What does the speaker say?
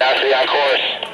Now Velocity on course.